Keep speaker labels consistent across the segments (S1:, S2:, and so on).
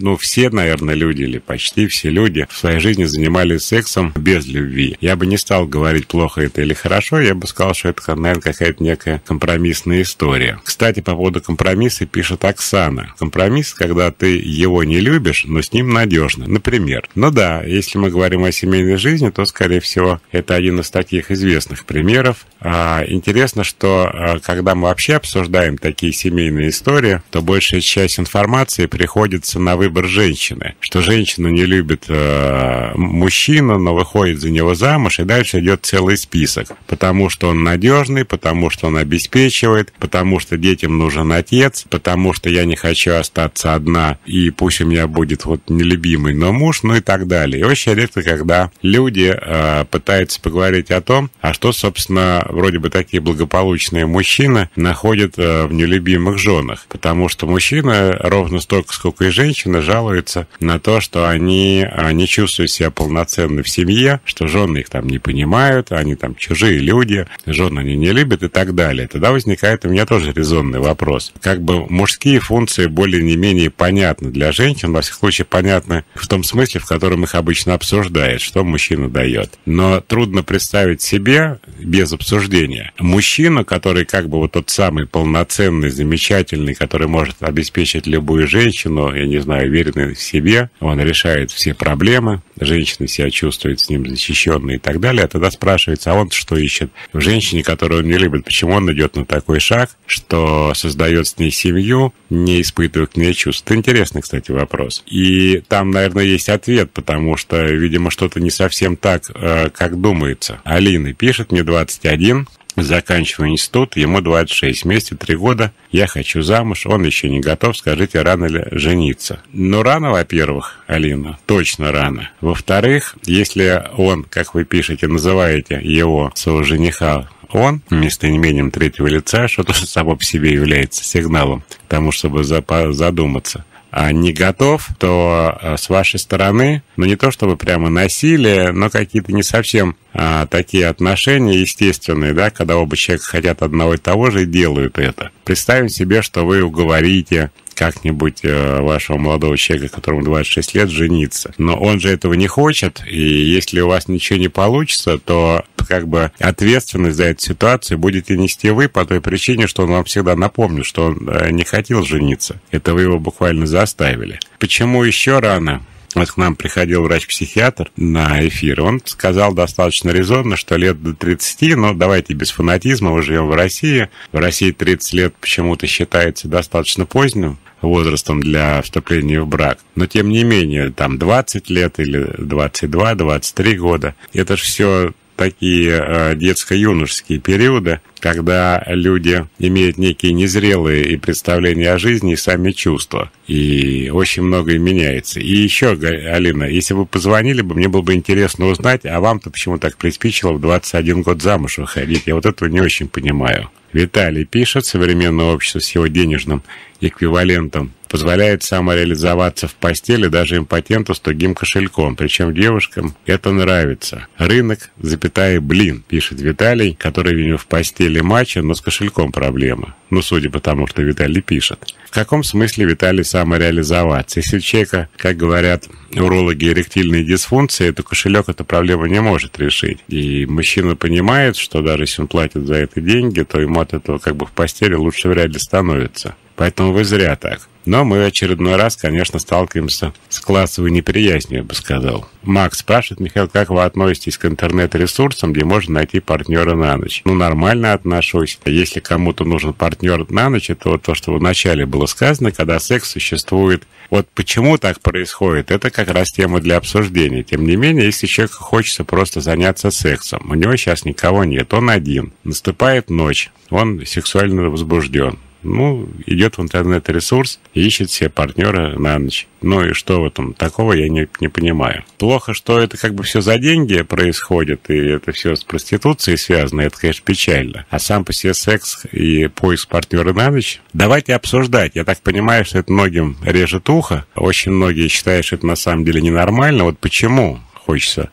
S1: ну, все, наверное, люди или почти все люди в своей жизни занимались сексом без любви. Я бы не стал говорить, плохо это или хорошо, я бы сказал, что это, наверное, какая-то некая компромиссная история. Кстати, по поводу компромисса пишет Оксана. Компромисс, когда ты его не любишь, но с ним надежно. Например, ну да, если мы говорим о семейной жизни, то, скорее всего, это один из таких известных примеров. А, интересно, что а, когда мы вообще обсуждаем такие семейные истории, то большая часть информации приходится на выбор женщины. Что женщина не любит э, мужчину, но выходит за него замуж, и дальше идет целый список. Потому что он надежный, потому что он обеспечивает, потому что детям нужен отец, потому что я не хочу остаться одна, и пусть у меня будет вот нелюбимый, но муж, ну и так далее. И очень редко, когда люди э, пытаются поговорить о том, а что, собственно, вроде бы такие благополучные мужчины находят э, в нелюбимых женах. Потому что мужчина ровно столько, сколько и женщина, жалуются на то, что они э, не чувствуют себя полноценно в семье, что жены их там не понимают, они там чужие люди, жены они не любят и так далее. Тогда возникает у меня тоже резонный вопрос. Как бы мужские функции более не менее понятны для женщин, во всяком случае понятны в том смысле, в котором их обычно обсуждают, что мужчина дает. Но трудно представить себе, без обсуждения, мужчину, который как бы вот тот самый полноценный, замечательный, который может обеспечить любую женщину, я не знаю, уверенный в себе, он решает все проблемы, женщина себя чувствует с ним защищенной и так далее, а тогда спрашивается, а он что ищет в женщине, которую он не любит, почему он идет на такой шаг, что создает с ней семью, не испытывая к ней чувств. Это интересный, кстати, вопрос. И там, наверное, есть ответ, потому что, видимо, что-то не совсем так, э, как думается. Алина пишет, мне 21, Заканчиваю институт, ему 26, вместе 3 года, я хочу замуж, он еще не готов, скажите, рано ли жениться? Ну, рано, во-первых, Алина, точно рано. Во-вторых, если он, как вы пишете, называете его, своего жениха, он местоимением третьего лица, что тоже само по себе является сигналом к тому, чтобы задуматься. А, не готов, то а, с вашей стороны, ну не то чтобы прямо насилие, но какие-то не совсем а, такие отношения естественные, да, когда оба человека хотят одного и того же и делают это. Представим себе, что вы уговорите как-нибудь э, вашего молодого человека, которому 26 лет, жениться. Но он же этого не хочет, и если у вас ничего не получится, то как бы ответственность за эту ситуацию будете нести вы по той причине, что он вам всегда напомнит, что он э, не хотел жениться. Это вы его буквально заставили. Почему еще рано? Вот к нам приходил врач-психиатр на эфир, он сказал достаточно резонно, что лет до 30, но давайте без фанатизма, мы живем в России. В России 30 лет почему-то считается достаточно поздним возрастом для вступления в брак. Но тем не менее, там 20 лет или 22-23 года, это же все такие э, детско-юношеские периоды, когда люди имеют некие незрелые и представления о жизни и сами чувства. И очень многое меняется. И еще, Алина, если бы позвонили бы, мне было бы интересно узнать, а вам-то почему так приспичило в 21 год замуж выходить? Я вот этого не очень понимаю. Виталий пишет, современное общество с его денежным эквивалентом позволяет самореализоваться в постели даже импотенту с тугим кошельком. Причем девушкам это нравится. Рынок, запятая, блин, пишет Виталий, который видел в постели матча, но с кошельком проблема. Ну, судя по тому, что Виталий пишет. В каком смысле Виталий самореализоваться? Если у человека, как говорят урологи, эректильные дисфункции, то кошелек эту проблему не может решить. И мужчина понимает, что даже если он платит за это деньги, то ему от этого как бы в постели лучше вряд ли становится. Поэтому вы зря так. Но мы очередной раз, конечно, сталкиваемся с классовой неприязнью, я бы сказал. Макс спрашивает, Михаил, как вы относитесь к интернет-ресурсам, где можно найти партнера на ночь? Ну, нормально отношусь. Если кому-то нужен партнер на ночь, это вот то, что вначале было сказано, когда секс существует. Вот почему так происходит, это как раз тема для обсуждения. Тем не менее, если человеку хочется просто заняться сексом, у него сейчас никого нет, он один. Наступает ночь, он сексуально возбужден ну, идет в интернет-ресурс ищет себе партнера на ночь. Ну и что в этом такого, я не, не понимаю. Плохо, что это как бы все за деньги происходит, и это все с проституцией связано, это, конечно, печально. А сам по себе секс и поиск партнера на ночь, давайте обсуждать. Я так понимаю, что это многим режет ухо. Очень многие считают, что это на самом деле ненормально. Вот почему хочется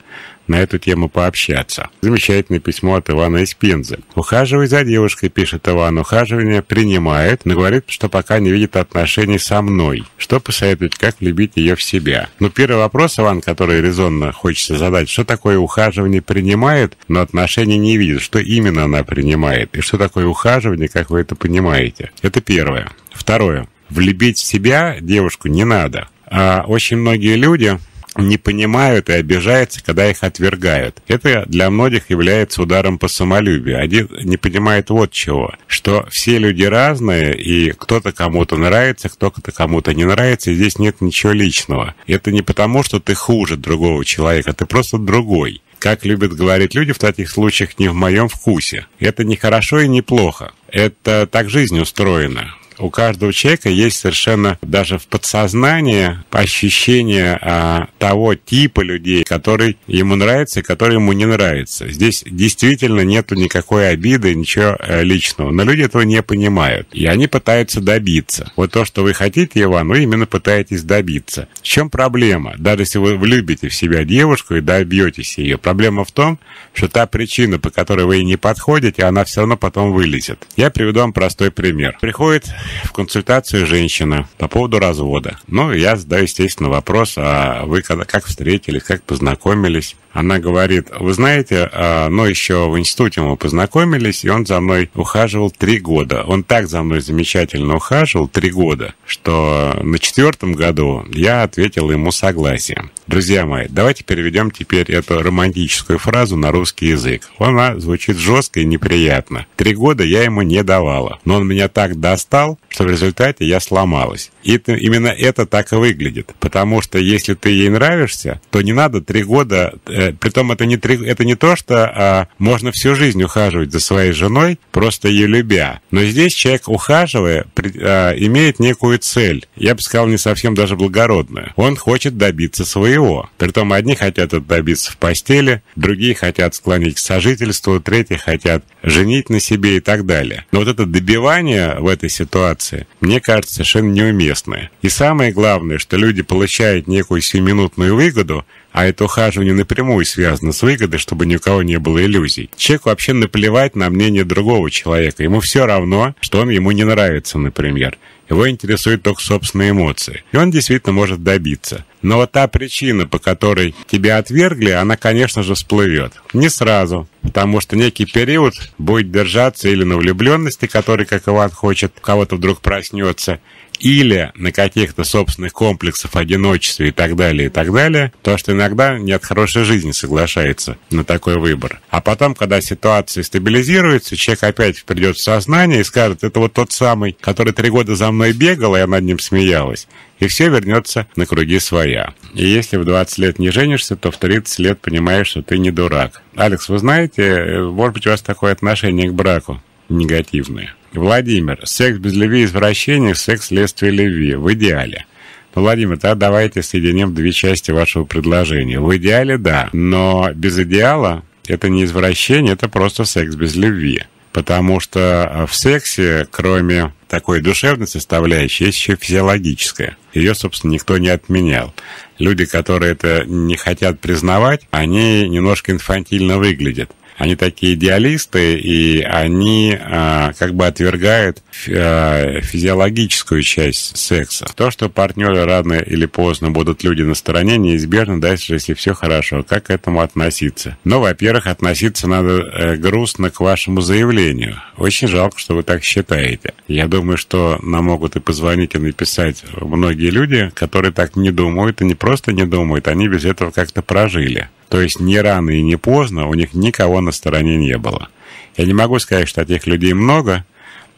S1: на эту тему пообщаться. Замечательное письмо от Ивана из Пензы. «Ухаживай за девушкой», пишет Иван. «Ухаживание принимает, но говорит, что пока не видит отношений со мной. Что посоветовать, как любить ее в себя?» Ну, первый вопрос, Иван, который резонно хочется задать. Что такое ухаживание принимает, но отношений не видит? Что именно она принимает? И что такое ухаживание, как вы это понимаете? Это первое. Второе. Влюбить в себя девушку не надо. А очень многие люди не понимают и обижаются, когда их отвергают. Это для многих является ударом по самолюбию. Один не понимает вот чего, что все люди разные, и кто-то кому-то нравится, кто-то кому-то не нравится, и здесь нет ничего личного. Это не потому, что ты хуже другого человека, ты просто другой. Как любят говорить люди, в таких случаях не в моем вкусе. Это не хорошо и не плохо. Это так жизнь устроена у каждого человека есть совершенно даже в подсознании ощущение а, того типа людей, который ему нравится и который ему не нравится. Здесь действительно нету никакой обиды, ничего а, личного. Но люди этого не понимают. И они пытаются добиться. Вот то, что вы хотите, Иван, вы именно пытаетесь добиться. В чем проблема? Даже если вы влюбите в себя девушку и добьетесь ее, проблема в том, что та причина, по которой вы ей не подходите, она все равно потом вылезет. Я приведу вам простой пример. Приходит в консультацию женщина по поводу развода. Ну, я задаю, естественно, вопрос, а вы когда, как встретились, как познакомились? Она говорит, вы знаете, ну, еще в институте мы познакомились, и он за мной ухаживал три года. Он так за мной замечательно ухаживал три года, что на четвертом году я ответил ему согласием. Друзья мои, давайте переведем теперь эту романтическую фразу на русский язык. Она звучит жестко и неприятно. Три года я ему не давала, но он меня так достал, что в результате я сломалась. И это, именно это так и выглядит. Потому что если ты ей нравишься, то не надо три года... Э, притом это не, это не то, что а, можно всю жизнь ухаживать за своей женой, просто ее любя. Но здесь человек, ухаживая, при, а, имеет некую цель. Я бы сказал, не совсем даже благородную. Он хочет добиться своего. Притом одни хотят это добиться в постели, другие хотят склонить к сожительству, третьи хотят женить на себе и так далее. Но вот это добивание в этой ситуации, мне кажется, совершенно неуместное. И самое главное, что люди получают некую сиюминутную выгоду, а это ухаживание напрямую связано с выгодой, чтобы ни у кого не было иллюзий. Человеку вообще наплевать на мнение другого человека. Ему все равно, что он ему не нравится, например. Его интересуют только собственные эмоции. И он действительно может добиться. Но вот та причина, по которой тебя отвергли, она, конечно же, всплывет. Не сразу, потому что некий период будет держаться или на влюбленности, который, как Иван хочет, кого-то вдруг проснется, или на каких-то собственных комплексах, одиночестве и так далее, и так далее, то, что иногда не от хорошей жизни соглашается на такой выбор. А потом, когда ситуация стабилизируется, человек опять придет в сознание и скажет, это вот тот самый, который три года за мной бегал, и я над ним смеялась. И все вернется на круги своя. И если в 20 лет не женишься, то в 30 лет понимаешь, что ты не дурак. Алекс, вы знаете, может быть, у вас такое отношение к браку негативное? Владимир, секс без любви извращение, секс следствие любви. В идеале. Ну, Владимир, тогда давайте соединим две части вашего предложения. В идеале да, но без идеала это не извращение, это просто секс без любви. Потому что в сексе, кроме такой душевной составляющей, есть еще физиологическая. Ее, собственно, никто не отменял. Люди, которые это не хотят признавать, они немножко инфантильно выглядят. Они такие идеалисты, и они а, как бы отвергают а, физиологическую часть секса. То, что партнеры рано или поздно будут люди на стороне, неизбежно, даже если все хорошо. Как к этому относиться? Ну, во-первых, относиться надо э, грустно к вашему заявлению. Очень жалко, что вы так считаете. Я думаю, что нам могут и позвонить, и написать многие люди, которые так не думают, и не просто не думают, они без этого как-то прожили. То есть ни рано и не поздно у них никого на стороне не было. Я не могу сказать, что этих людей много,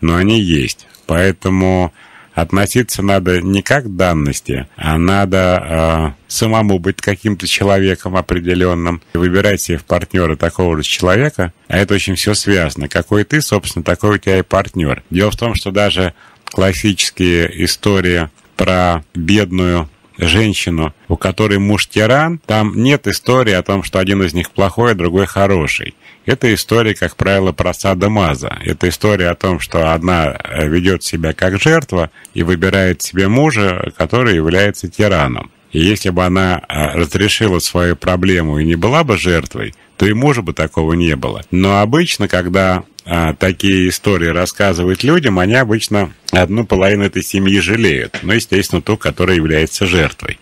S1: но они есть. Поэтому относиться надо не как к данности, а надо э, самому быть каким-то человеком определенным, выбирать себе в партнера такого же человека, а это очень все связано. Какой ты, собственно, такой у тебя и партнер. Дело в том, что даже классические истории про бедную женщину, у которой муж тиран, там нет истории о том, что один из них плохой, а другой хороший. Это история, как правило, про Сада Маза. Это история о том, что одна э, ведет себя как жертва и выбирает себе мужа, который является тираном. И если бы она а, разрешила свою проблему и не была бы жертвой, то и мужа бы такого не было. Но обычно, когда а, такие истории рассказывают людям, они обычно одну половину этой семьи жалеют. Ну, естественно, ту, которая является жертвой.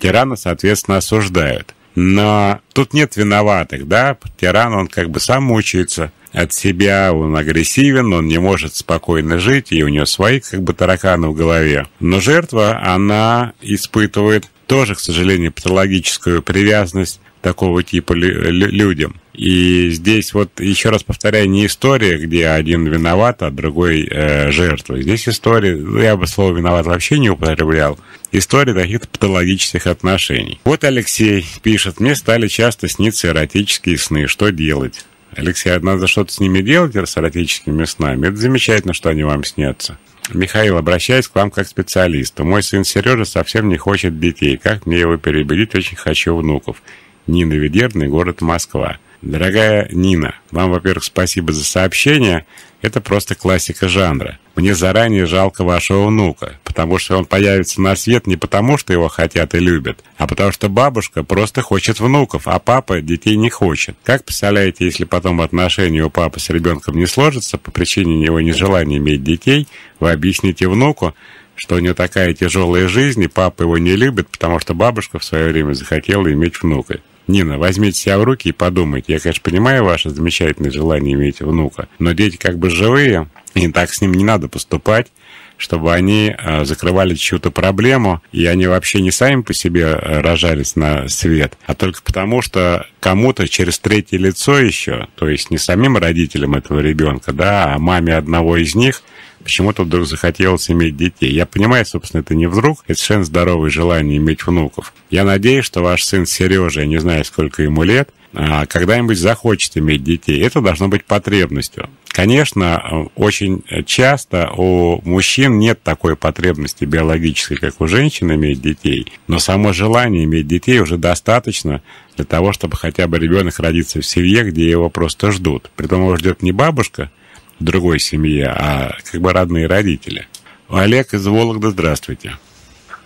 S1: Тирана, соответственно, осуждают. Но тут нет виноватых, да? Тиран, он как бы сам мучается от себя, он агрессивен, он не может спокойно жить, и у него свои как бы тараканы в голове. Но жертва, она испытывает тоже, к сожалению, патологическую привязанность такого типа людям. И здесь вот, еще раз повторяю, не история, где один виноват, а другой э, жертва. Здесь история, ну, я бы слово «виноват» вообще не употреблял, история таких патологических отношений. Вот Алексей пишет, мне стали часто сниться эротические сны, что делать? Алексей, надо что-то с ними делать, с эротическими снами. Это замечательно, что они вам снятся. Михаил, обращаюсь к вам как специалисту. Мой сын Сережа совсем не хочет детей. Как мне его переубедить? Очень хочу внуков. Нина Ведерный, город Москва. Дорогая Нина, вам, во-первых, спасибо за сообщение. Это просто классика жанра. Мне заранее жалко вашего внука, потому что он появится на свет не потому, что его хотят и любят, а потому что бабушка просто хочет внуков, а папа детей не хочет. Как представляете, если потом отношения у папы с ребенком не сложатся по причине его нежелания иметь детей, вы объясните внуку, что у него такая тяжелая жизнь, и папа его не любит, потому что бабушка в свое время захотела иметь внука. Нина, возьмите себя в руки и подумайте. Я, конечно, понимаю ваше замечательное желание иметь внука, но дети как бы живые, и так с ним не надо поступать чтобы они э, закрывали чью-то проблему, и они вообще не сами по себе э, рожались на свет, а только потому, что кому-то через третье лицо еще, то есть не самим родителям этого ребенка, да, а маме одного из них – почему-то вдруг захотелось иметь детей. Я понимаю, собственно, это не вдруг, это совершенно здоровое желание иметь внуков. Я надеюсь, что ваш сын Сережа, я не знаю, сколько ему лет, а, когда-нибудь захочет иметь детей. Это должно быть потребностью. Конечно, очень часто у мужчин нет такой потребности биологической, как у женщин иметь детей, но само желание иметь детей уже достаточно для того, чтобы хотя бы ребенок родиться в семье, где его просто ждут. Притом его ждет не бабушка, другой семье, а как бы родные родители. Олег из Вологды, здравствуйте.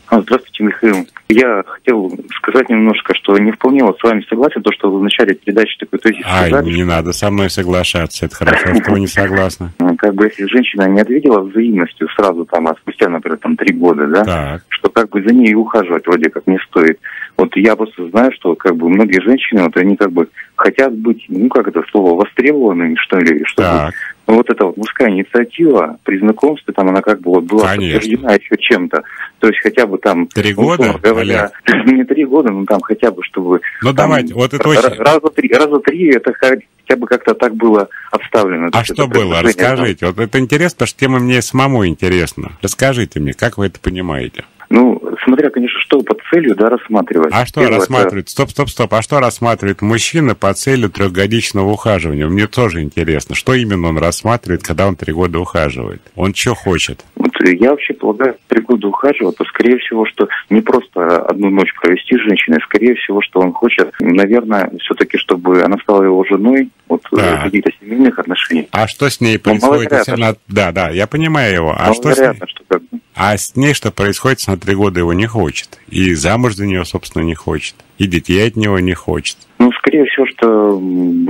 S2: А, здравствуйте, Михаил. Я хотел сказать немножко, что не вполне вот с вами согласен, то, что вы в начале передачи такой тезис
S1: А, сказали, не надо со мной соглашаться, это хорошо, что вы не согласны.
S2: Ну, как бы если женщина не ответила взаимностью сразу там, а спустя, например, там три года, да, так. что как бы за ней ухаживать вроде как не стоит. Вот я просто знаю, что как бы многие женщины, вот они как бы хотят быть, ну как это слово, востребованными, что ли, чтобы так. Вот эта вот мужская инициатива при знакомстве, там она как бы вот была Конечно. подтверждена еще чем-то. То есть хотя бы там...
S1: Три года,
S2: говоря, Не три года, но там хотя бы, чтобы...
S1: Ну там, давайте, вот это очень...
S2: Раза три, раза три это хотя бы как-то так было обставлено.
S1: А что было? Расскажите. Вот это интересно, потому что тема мне самому интересна. Расскажите мне, как вы это понимаете?
S2: Ну, смотря, конечно, что под целью, да, рассматривать.
S1: А что Первое, рассматривает? Это... Стоп, стоп, стоп. А что рассматривает мужчина по целью трехгодичного ухаживания? Мне тоже интересно, что именно он рассматривает, когда он три года ухаживает? Он что хочет?
S2: Вот я вообще полагаю, три года ухаживать, то, скорее всего, что не просто одну ночь провести с женщиной, скорее всего, что он хочет, наверное, все-таки, чтобы она стала его женой, вот да. каких-то семейных отношений.
S1: А что с ней ну, происходит, если она... Да, да, я понимаю его. А что с ней... что как бы... А с ней что происходит, если на три года его не хочет? И замуж за нее, собственно, не хочет. И детей от него не хочет.
S2: Ну, скорее всего, что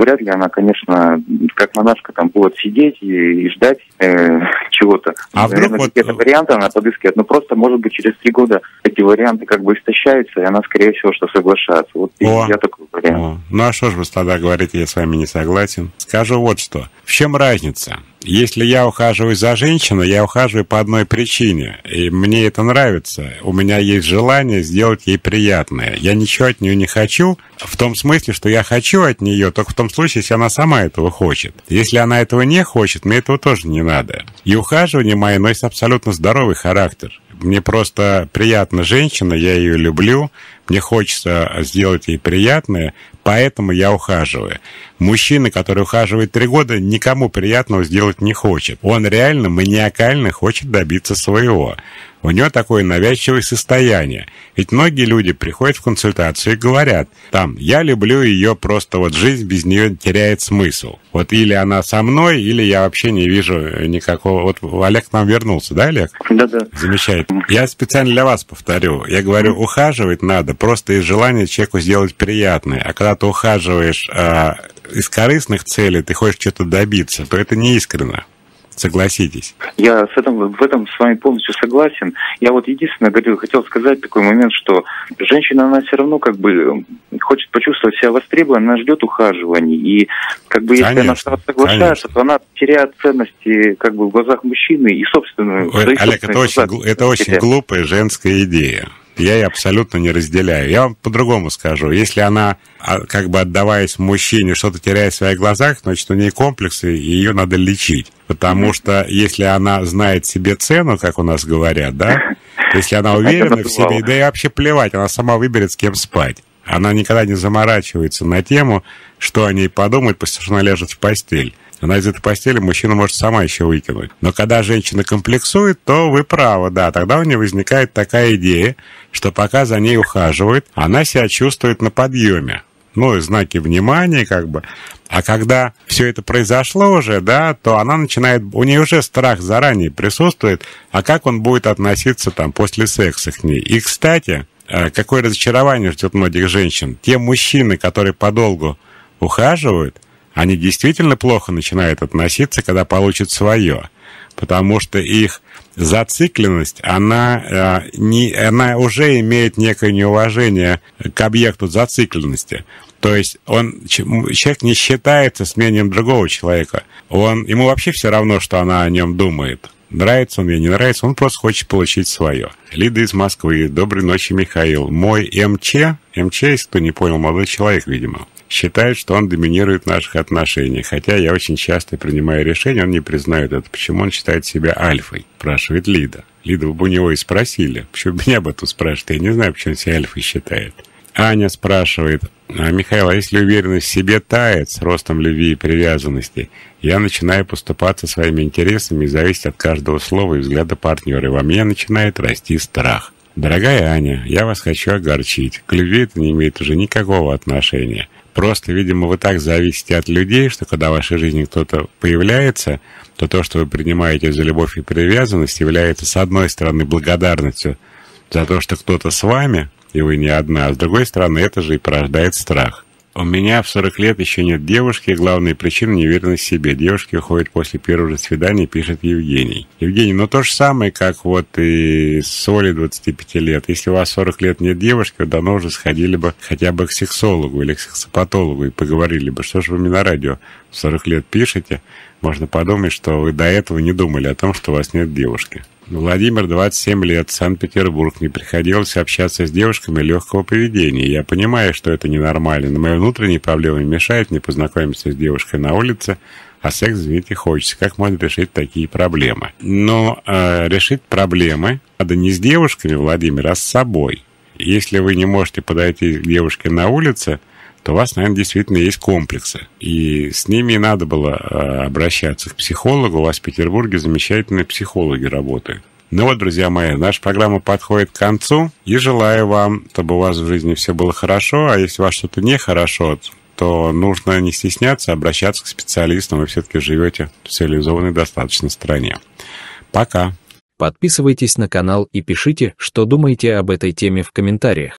S2: вряд ли она, конечно, как монашка там будет сидеть и, и ждать э, чего-то.
S1: А Наверное, вдруг
S2: какие-то вот... варианты она подыскивает. Но просто, может быть, через три года эти варианты как бы истощаются, и она, скорее всего, что соглашается. Вот О. я такой вариант. О.
S1: Ну, а что же вы тогда говорите, я с вами не согласен? Скажу вот что. В чем разница? Если я ухаживаю за женщиной, я ухаживаю по одной причине. И мне это нравится. У меня есть желание сделать ей приятное. Я ничего от нее не хочу, в том смысле, что я хочу от нее, только в том случае, если она сама этого хочет. Если она этого не хочет, мне этого тоже не надо. И ухаживание мое носит абсолютно здоровый характер. Мне просто приятна женщина, я ее люблю, мне хочется сделать ей приятное, поэтому я ухаживаю. Мужчина, который ухаживает три года, никому приятного сделать не хочет. Он реально маниакально хочет добиться своего. У него такое навязчивое состояние. Ведь многие люди приходят в консультацию и говорят, там, я люблю ее, просто вот жизнь без нее теряет смысл. Вот или она со мной, или я вообще не вижу никакого... Вот Олег к нам вернулся, да, Олег?
S2: Да-да.
S1: Замечательно. Я специально для вас повторю. Я говорю, ухаживать надо просто из желания человеку сделать приятное. А когда ты ухаживаешь а, из корыстных целей, ты хочешь что-то добиться, то это не искренно. Согласитесь.
S2: Я с этим, в этом с вами полностью согласен. Я вот единственное хотел, хотел сказать такой момент, что женщина, она все равно как бы хочет почувствовать себя востребованной, она ждет ухаживаний. И как бы если конечно, она соглашается, конечно. то она теряет ценности как бы в глазах мужчины и собственную...
S1: Ой, Олег, это очень, это очень глупая женская идея я ее абсолютно не разделяю. Я вам по-другому скажу. Если она, а, как бы отдаваясь мужчине, что-то теряет в своих глазах, значит, у нее комплексы, и ее надо лечить. Потому что если она знает себе цену, как у нас говорят, да, если она уверена в себе, да и вообще плевать, она сама выберет, с кем спать. Она никогда не заморачивается на тему, что о ней подумать, что она ляжет в постель. Она из этой постели мужчина может сама еще выкинуть. Но когда женщина комплексует, то вы правы, да. Тогда у нее возникает такая идея, что пока за ней ухаживают, она себя чувствует на подъеме. Ну, и знаки внимания, как бы. А когда все это произошло уже, да, то она начинает, у нее уже страх заранее присутствует, а как он будет относиться там после секса к ней. И, кстати, э, какое разочарование ждет многих женщин. Те мужчины, которые подолгу ухаживают, они действительно плохо начинают относиться, когда получат свое, потому что их зацикленность, она, э, не, она уже имеет некое неуважение к объекту зацикленности. То есть он, человек не считается с мнением другого человека. Он, ему вообще все равно, что она о нем думает. Нравится он ей, не нравится, он просто хочет получить свое. Лида из Москвы. Доброй ночи, Михаил. Мой МЧ, МЧ, если кто не понял, молодой человек, видимо, считает, что он доминирует в наших отношениях. Хотя я очень часто принимаю решение, он не признает это. Почему он считает себя альфой? Спрашивает Лида. Лида, вы у него и спросили. Почему меня об этом спрашивает? Я не знаю, почему он себя альфой считает. Аня спрашивает, а, Михаил, а если уверенность в себе тает с ростом любви и привязанности, я начинаю поступаться своими интересами и зависеть от каждого слова и взгляда партнера, и во мне начинает расти страх. Дорогая Аня, я вас хочу огорчить. К любви это не имеет уже никакого отношения. Просто, видимо, вы так зависите от людей, что когда в вашей жизни кто-то появляется, то то, что вы принимаете за любовь и привязанность, является, с одной стороны, благодарностью за то, что кто-то с вами, и вы не одна, а с другой стороны, это же и порождает страх. У меня в 40 лет еще нет девушки, главная причина – неуверенность в себе. Девушки уходят после первого свидания, пишет Евгений. Евгений, ну то же самое, как вот и с Олей 25 лет. Если у вас 40 лет нет девушки, вы давно уже сходили бы хотя бы к сексологу или к сексопатологу и поговорили бы, что же вы мне на радио в 40 лет пишете. Можно подумать, что вы до этого не думали о том, что у вас нет девушки. Владимир, 27 лет, Санкт-Петербург. Не приходилось общаться с девушками легкого поведения. Я понимаю, что это ненормально, но мои внутренние проблемы мешают мне познакомиться с девушкой на улице, а секс, извините, хочется. Как можно решить такие проблемы? Но э, решить проблемы надо не с девушками, Владимир, а с собой. Если вы не можете подойти к девушке на улице, то у вас, наверное, действительно есть комплексы. И с ними надо было э, обращаться к психологу. У вас в Петербурге замечательные психологи работают. Ну вот, друзья мои, наша программа подходит к концу. И желаю вам, чтобы у вас в жизни все было хорошо. А если у вас что-то нехорошо, то нужно не стесняться, обращаться к специалистам. Вы все-таки живете в цивилизованной достаточно стране. Пока.
S3: Подписывайтесь на канал и пишите, что думаете об этой теме в комментариях.